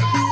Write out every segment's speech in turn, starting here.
Yeah.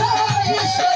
ওরে